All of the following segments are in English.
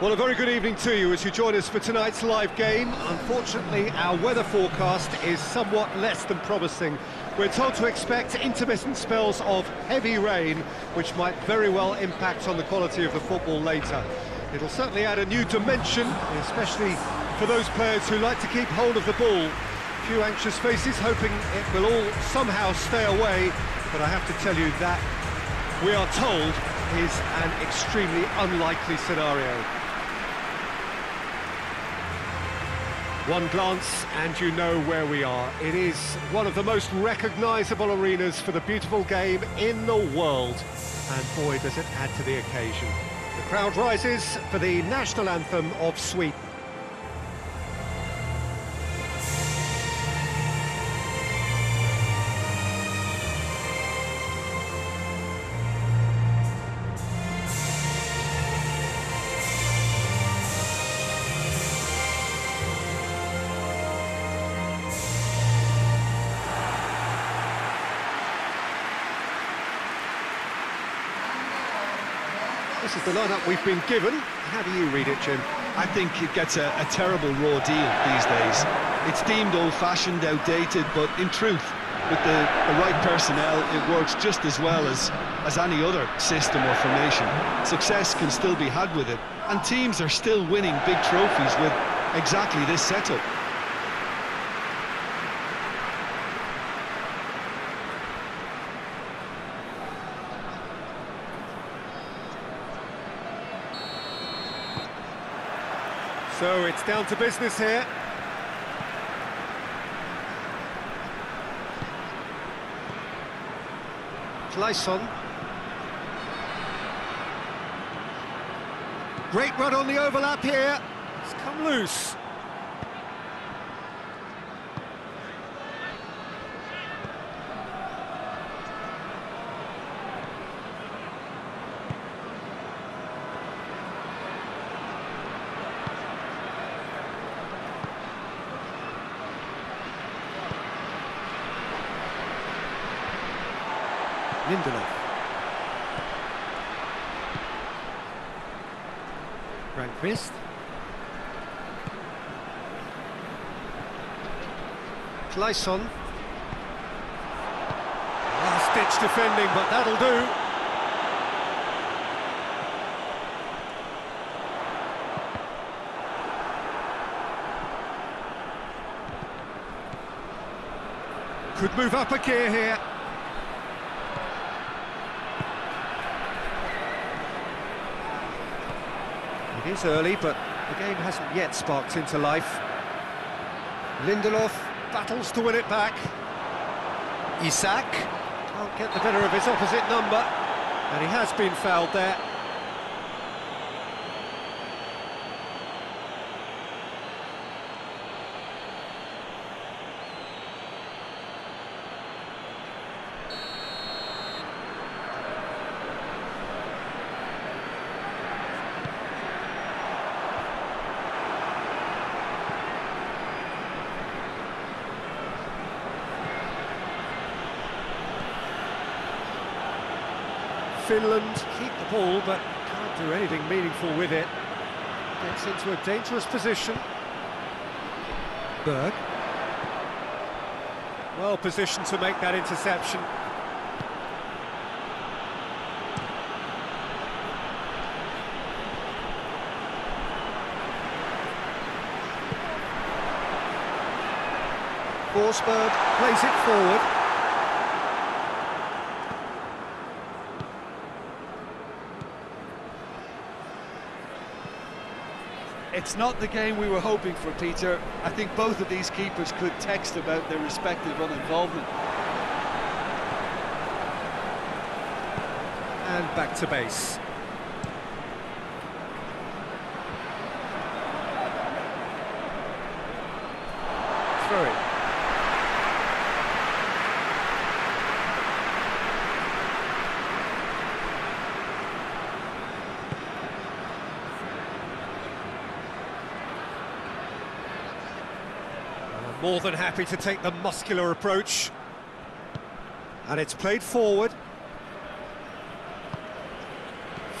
Well, a very good evening to you as you join us for tonight's live game. Unfortunately, our weather forecast is somewhat less than promising. We're told to expect intermittent spells of heavy rain, which might very well impact on the quality of the football later. It'll certainly add a new dimension, especially for those players who like to keep hold of the ball. A few anxious faces hoping it will all somehow stay away, but I have to tell you that we are told is an extremely unlikely scenario. One glance and you know where we are. It is one of the most recognisable arenas for the beautiful game in the world. And boy, does it add to the occasion. The crowd rises for the national anthem of Sweden. This is the lineup we've been given. How do you read it, Jim? I think it gets a, a terrible raw deal these days. It's deemed old-fashioned, outdated, but in truth, with the, the right personnel, it works just as well as, as any other system or formation. Success can still be had with it, and teams are still winning big trophies with exactly this setup. So it's down to business here. Claesson. Great run on the overlap here. It's come loose. Lindelof. Granqvist. Claesson. Last-ditch defending, but that'll do. Could move up a gear here. It is early, but the game hasn't yet sparked into life. Lindelof battles to win it back. Isak can't get the better of his opposite number, and he has been fouled there. Finland keep the ball, but can't do anything meaningful with it. Gets into a dangerous position. Berg. Well positioned to make that interception. Forsberg plays it forward. It's not the game we were hoping for, Peter. I think both of these keepers could text about their respective uninvolvement. And back to base. Throw it. More than happy to take the muscular approach. And it's played forward.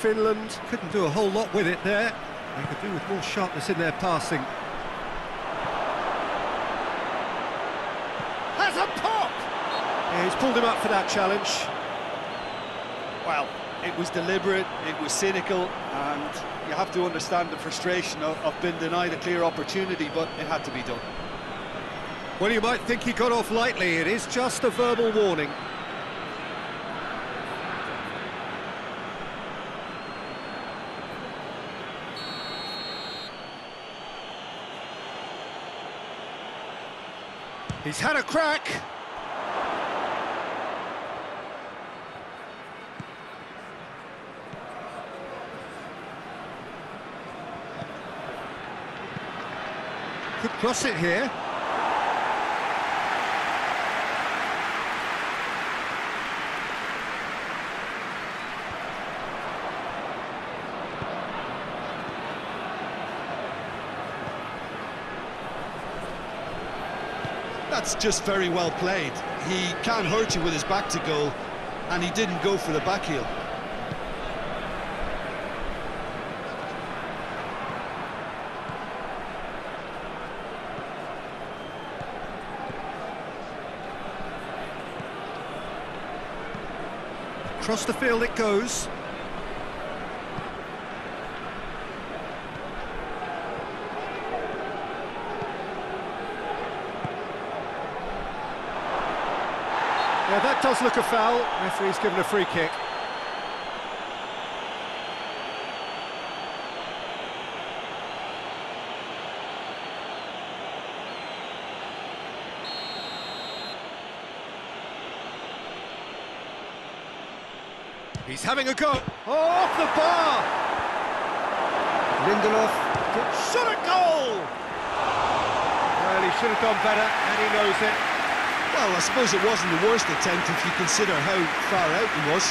Finland couldn't do a whole lot with it there. They could do with more sharpness in their passing. Has a pop! Yeah, he's pulled him up for that challenge. Well, it was deliberate, it was cynical, and you have to understand the frustration of, of being denied a clear opportunity, but it had to be done. Well, you might think he got off lightly. It is just a verbal warning. He's had a crack. Could cross it here. That's just very well played. He can't hurt you with his back to goal, and he didn't go for the back heel. Across the field it goes. Yeah, that does look a foul. Referee's given a free kick. He's having a go. Oh, off the bar! Lindelof, shot at goal! Well, he should have done better, and he knows it. Well, I suppose it wasn't the worst attempt if you consider how far out he was.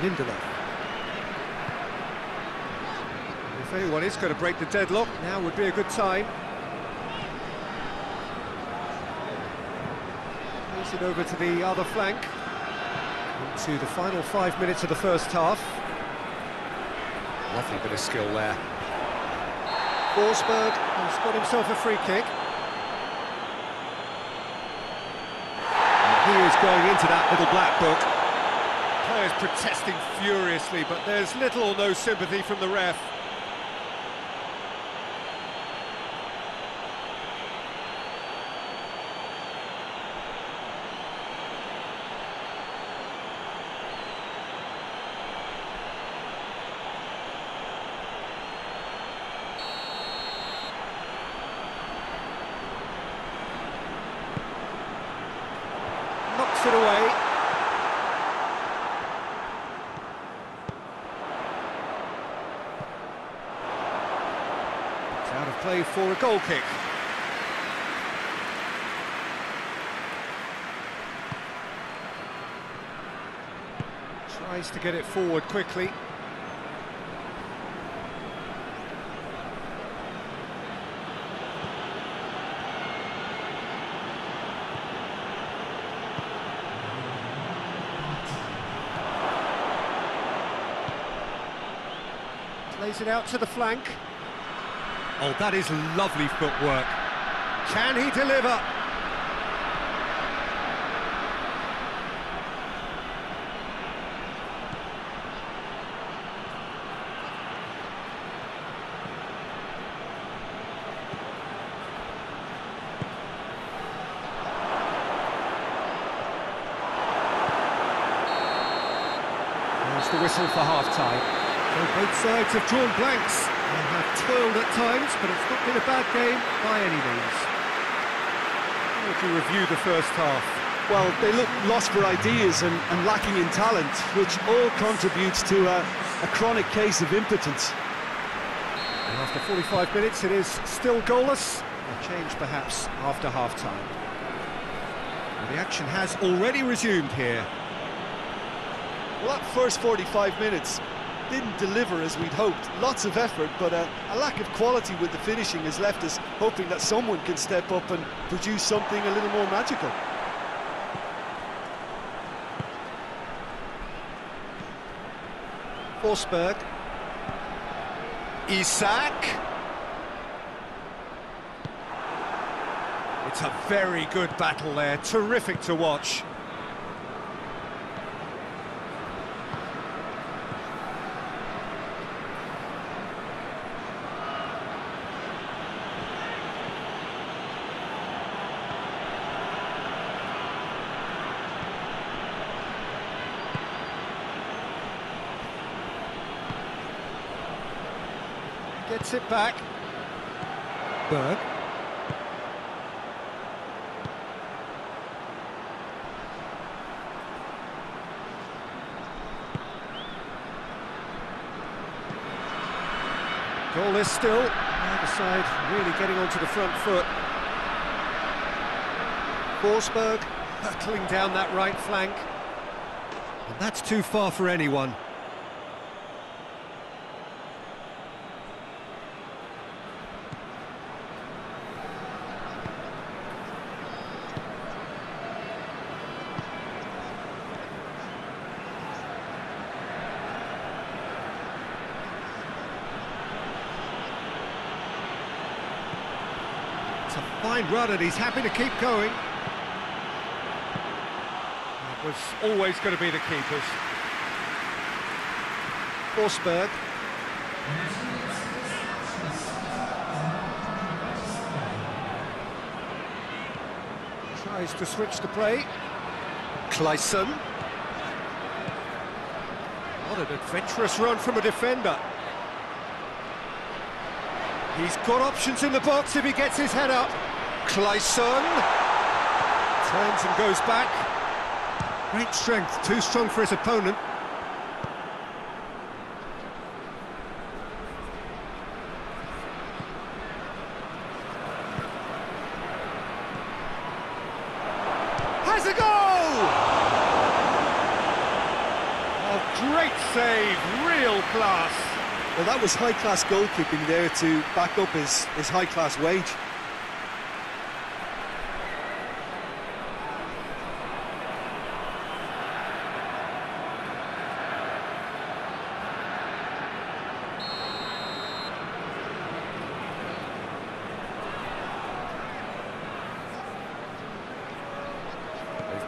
Lindelof. If anyone is going to break the deadlock, now would be a good time. Pass it over to the other flank. Into the final five minutes of the first half. Lovely bit of skill there. Forsberg has got himself a free kick. And he is going into that little black book. Players protesting furiously, but there's little or no sympathy from the ref. Knocks it away. It's out of play for a goal kick. Tries to get it forward quickly. Plays it out to the flank. Oh, that is lovely footwork. Can he deliver? There's the whistle for half-time. So both sides have drawn blanks and have toiled at times, but it's not been a bad game by any means. How would you review the first half? Well, they look lost for ideas and, and lacking in talent, which all contributes to a, a chronic case of impotence. And after 45 minutes, it is still goalless. A change perhaps after half-time. Well, the action has already resumed here. Well, that first 45 minutes didn't deliver as we'd hoped. Lots of effort, but a, a, lack of quality with the finishing has left us hoping that someone can step up and produce something a little more magical. Forsberg. Isak. It's a very good battle there, terrific to watch. Gets it back. Berg. Goal is still. Either side really getting onto the front foot. Forsberg hurtling down that right flank. And that's too far for anyone. Fine run and he's happy to keep going. It was always going to be the keepers. Forsberg. Tries to switch the play. Claesson. What an adventurous run from a defender. He's got options in the box if he gets his head up. Claesson turns and goes back. Great strength, too strong for his opponent. Has a goal! Oh, great save, real class. Well, that was high-class goalkeeping there to back up his, his high-class wage.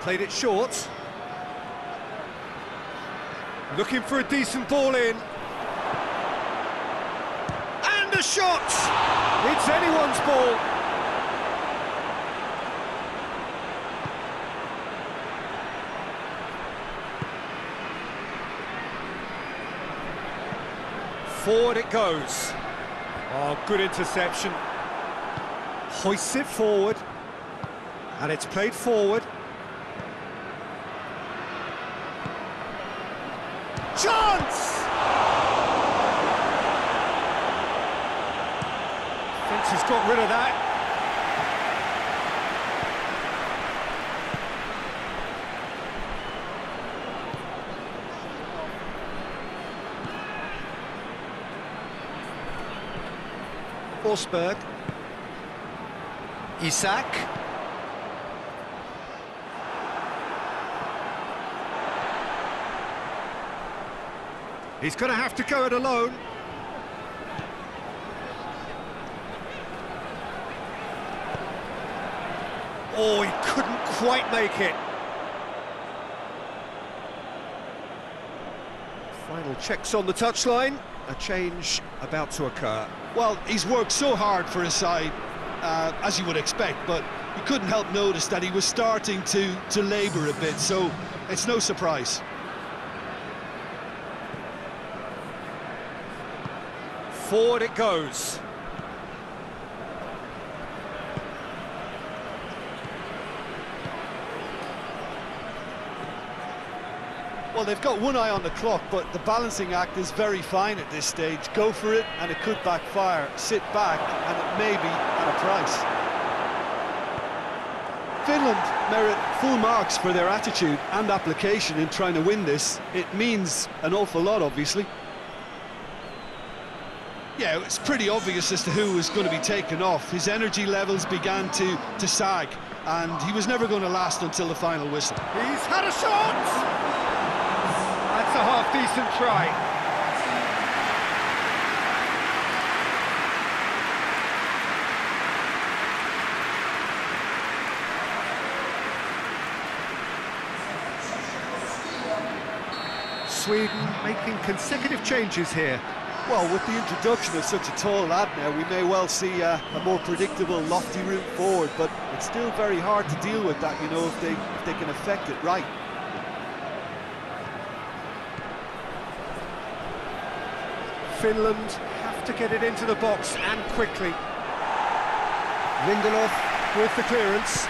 Played it short. Looking for a decent ball in. And a shot! It's anyone's ball. Forward it goes. Oh, good interception. Hoists it forward. And it's played forward. Chance! Thinks he's got rid of that. Forsberg. Isak. He's going to have to go it alone. Oh, he couldn't quite make it. Final checks on the touchline. A change about to occur. Well, he's worked so hard for his side, uh, as you would expect, but you couldn't help notice that he was starting to, to labour a bit, so it's no surprise. Forward it goes. Well, they've got one eye on the clock, but the balancing act is very fine at this stage. Go for it, and it could backfire. Sit back, and it may be at a price. Finland merit full marks for their attitude and application in trying to win this. It means an awful lot, obviously. Yeah, it's pretty obvious as to who was going to be taken off. His energy levels began to, to sag, and he was never going to last until the final whistle. He's had a shot! a half-decent try. Sweden making consecutive changes here. Well, with the introduction of such a tall lad now, we may well see uh, a more predictable, lofty route forward, but it's still very hard to deal with that, you know, if they, if they can affect it right. Finland have to get it into the box and quickly. Lindelof with the clearance.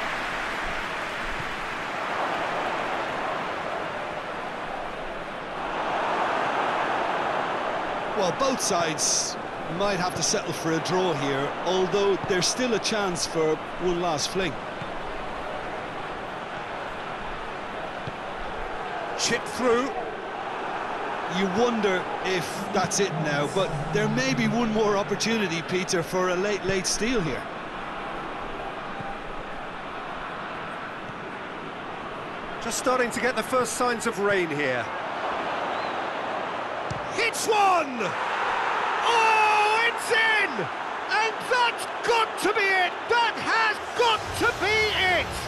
Well, both sides might have to settle for a draw here, although there's still a chance for one last fling. Chip through. You wonder if that's it now, but there may be one more opportunity, Peter, for a late, late steal here. Just starting to get the first signs of rain here. Hits one! Oh, it's in! And that's got to be it! That has got to be it!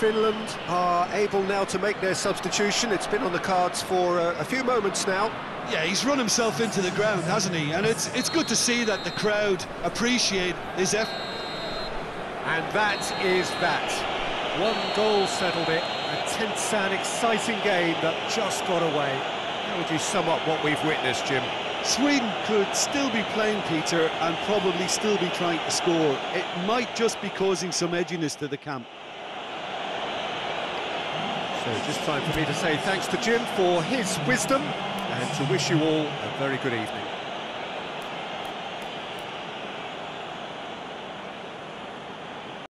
Finland are able now to make their substitution. It's been on the cards for uh, a few moments now. Yeah, he's run himself into the ground, hasn't he? And it's it's good to see that the crowd appreciate his effort. And that is that. One goal settled it. A tense and exciting game that just got away. How would you sum up what we've witnessed, Jim? Sweden could still be playing, Peter, and probably still be trying to score. It might just be causing some edginess to the camp. So just time for me to say thanks to Jim for his wisdom and to wish you all a very good evening.